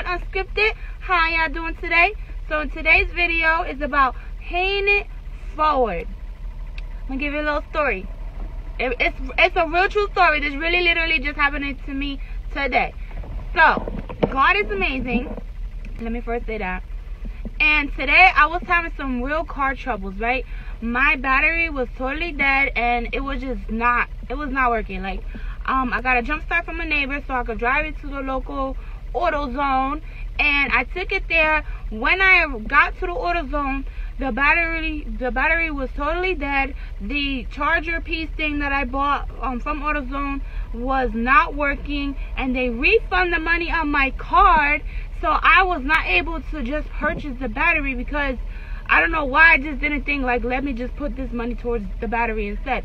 Unscripted. How y'all doing today? So today's video is about paying it forward. I'm gonna give you a little story. It, it's it's a real true story. This really literally just happened to me today. So God is amazing. Let me first say that. And today I was having some real car troubles, right? My battery was totally dead and it was just not it was not working. Like um I got a jump start from a neighbor so I could drive it to the local AutoZone and I took it there. When I got to the AutoZone, the battery the battery was totally dead. The charger piece thing that I bought um, from AutoZone was not working and they refund the money on my card so I was not able to just purchase the battery because I don't know why I just didn't think like let me just put this money towards the battery instead